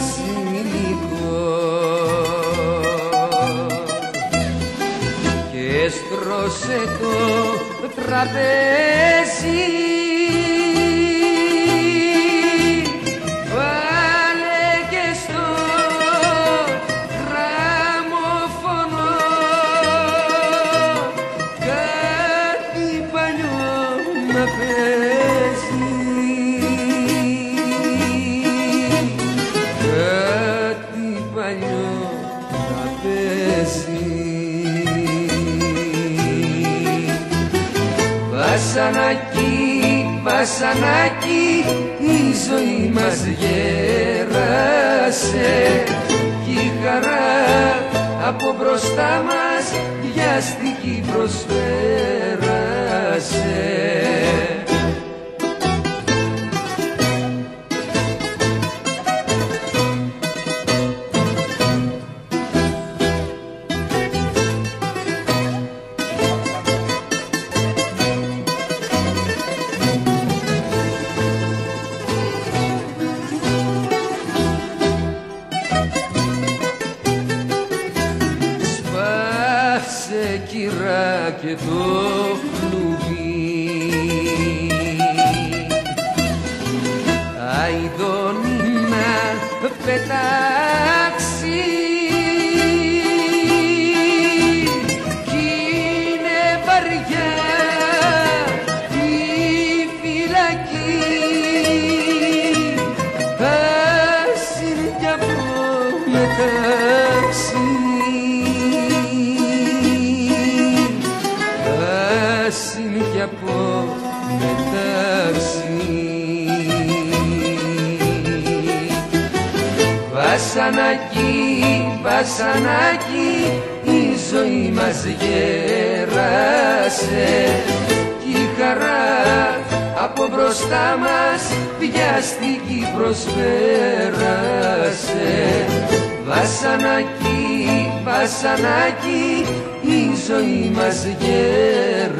βασιλικό. Και στρώσε το τραπέζι. Βασανάκι, βασανάκι, η ζωή μας γέρασε κι η χαρά από μπροστά μας βιαστική προσπέρασε. Σπάσε κυρά και το κλουβί. Αϊδόνι να πετάξει. Κι είναι βαριά η φυλακή. Ας είναι κι από μεταξύ Ας είναι κι από μεταξύ Βασανάκι, βασανάκι, η ζωή μας γέρασε. Κι η χαρά από μπροστά μας βιαστική προσπέρασε Βασανάκι, βασανάκι, η ζωή μας γέρασε